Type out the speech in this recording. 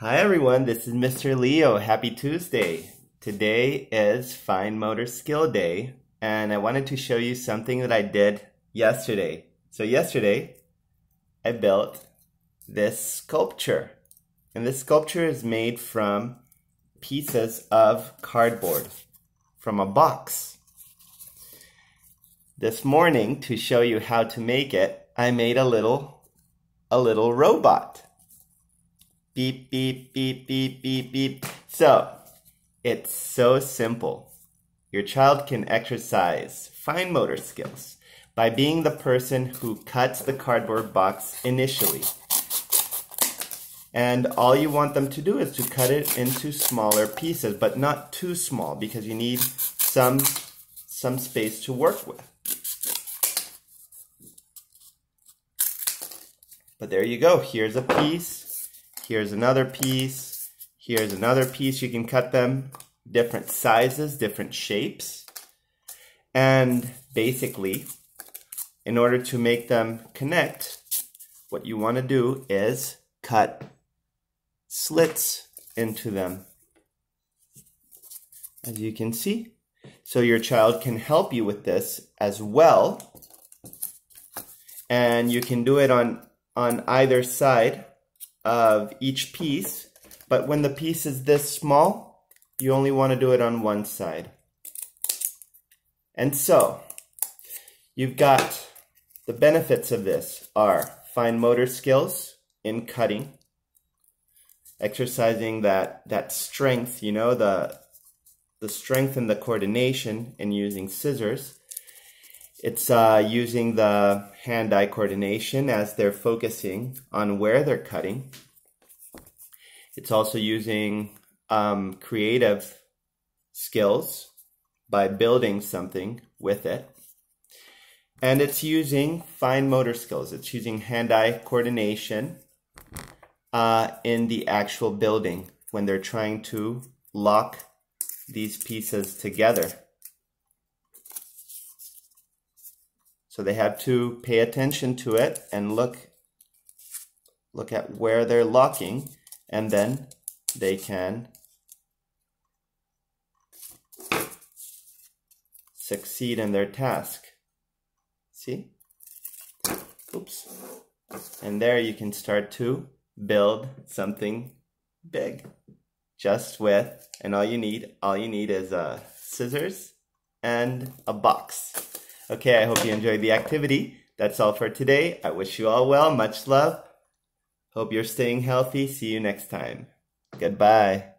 Hi everyone, this is Mr. Lio. Happy Tuesday. Today is Fine Motor Skill Day, and I wanted to show you something that I did yesterday. So yesterday, I built this sculpture. And this sculpture is made from pieces of cardboard from a box. This morning, to show you how to make it, I made a little a little robot. Beep, beep, beep, beep, beep, beep. So, it's so simple. Your child can exercise fine motor skills by being the person who cuts the cardboard box initially. And all you want them to do is to cut it into smaller pieces, but not too small because you need some, some space to work with. But there you go. Here's a piece. Here's another piece. Here's another piece. You can cut them different sizes, different shapes. And basically, in order to make them connect, what you want to do is cut slits into them. As you can see. So your child can help you with this as well. And you can do it on on either side of each piece, but when the piece is this small, you only want to do it on one side. And so, you've got the benefits of this are fine motor skills in cutting, exercising that, that strength, you know, the, the strength and the coordination in using scissors, it's uh, using the hand-eye coordination as they're focusing on where they're cutting. It's also using um, creative skills by building something with it. And it's using fine motor skills. It's using hand-eye coordination uh, in the actual building when they're trying to lock these pieces together. So they have to pay attention to it and look look at where they're locking and then they can succeed in their task. See? Oops. And there you can start to build something big just with and all you need all you need is uh, scissors and a box Okay, I hope you enjoyed the activity. That's all for today. I wish you all well. Much love. Hope you're staying healthy. See you next time. Goodbye.